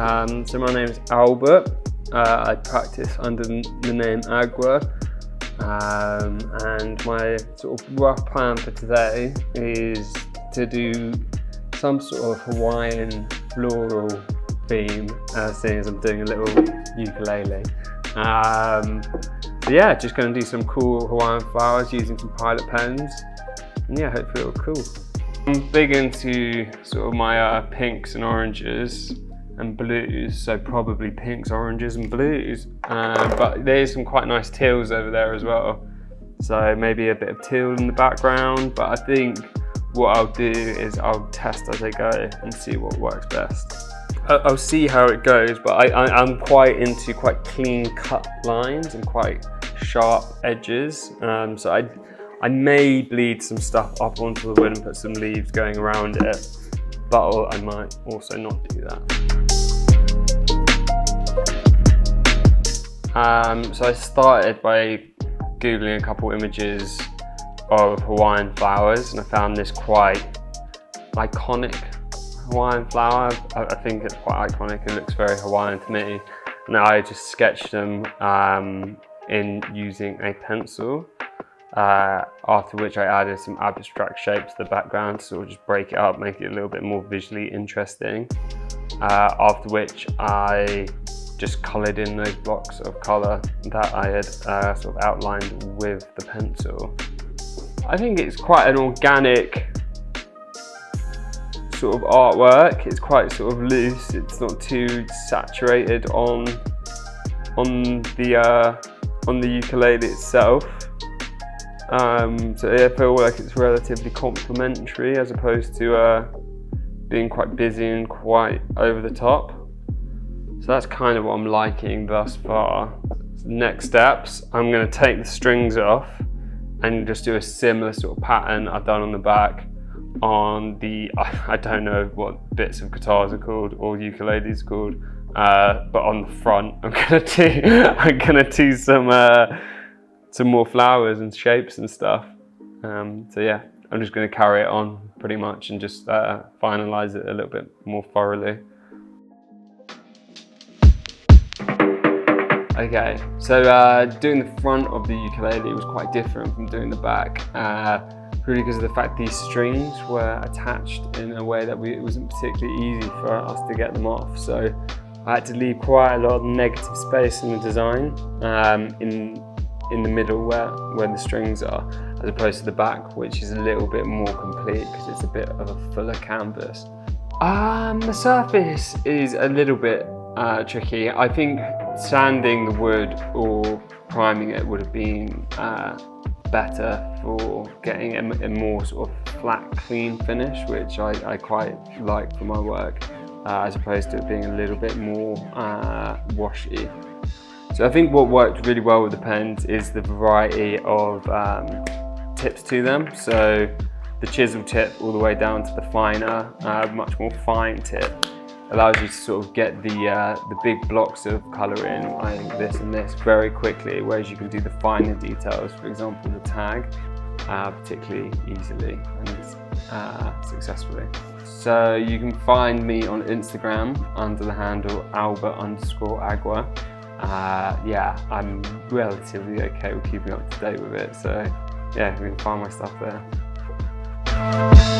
Um, so my name is Albert. Uh, I practice under the name Agwa. Um, and my sort of rough plan for today is to do some sort of Hawaiian floral theme, uh, seeing as I'm doing a little ukulele. Um, so yeah, just going to do some cool Hawaiian flowers using some pilot pens. And yeah, hopefully it'll cool. I'm big into sort of my uh, pinks and oranges and blues, so probably pinks, oranges and blues. Uh, but there's some quite nice teals over there as well. So maybe a bit of teal in the background, but I think what I'll do is I'll test as I go and see what works best. I'll see how it goes, but I, am quite into quite clean cut lines and quite sharp edges. Um, so I, I may bleed some stuff up onto the wood and put some leaves going around it, but I might also not do that. Um, so I started by Googling a couple images of Hawaiian flowers and I found this quite iconic Hawaiian flower. I, I think it's quite iconic and looks very Hawaiian to me. And I just sketched them um, in using a pencil. Uh, after which I added some abstract shapes to the background to sort of just break it up, make it a little bit more visually interesting. Uh, after which I just coloured in those blocks of colour that I had uh, sort of outlined with the pencil. I think it's quite an organic sort of artwork. It's quite sort of loose. It's not too saturated on on the uh, on the ukulele itself. Um, so I feel like it's relatively complementary as opposed to uh, being quite busy and quite over the top. So that's kind of what I'm liking thus far. Next steps, I'm going to take the strings off and just do a similar sort of pattern I've done on the back on the, I don't know what bits of guitars are called or ukuleles are called, uh, but on the front I'm gonna do, I'm gonna do some uh, some more flowers and shapes and stuff. Um, so yeah, I'm just going to carry it on pretty much and just uh, finalize it a little bit more thoroughly. Okay, so uh, doing the front of the ukulele was quite different from doing the back, uh, purely because of the fact these strings were attached in a way that we, it wasn't particularly easy for us to get them off. So I had to leave quite a lot of negative space in the design um, in in the middle where, where the strings are, as opposed to the back, which is a little bit more complete because it's a bit of a fuller canvas. Um, the surface is a little bit uh, tricky. I think sanding the wood or priming it would have been uh, better for getting a, a, more sort of flat, clean finish, which I, I quite like for my work, uh, as opposed to it being a little bit more uh, washy. So I think what worked really well with the pens is the variety of um, tips to them. So the chisel tip all the way down to the finer, uh, much more fine tip allows you to sort of get the uh, the big blocks of colour in, like this and this, very quickly, whereas you can do the finer details, for example, the tag, uh, particularly easily and uh, successfully. So you can find me on Instagram under the handle albert underscore agwa. Uh, yeah, I'm relatively okay with keeping up to date with it, so yeah, you can find my stuff there.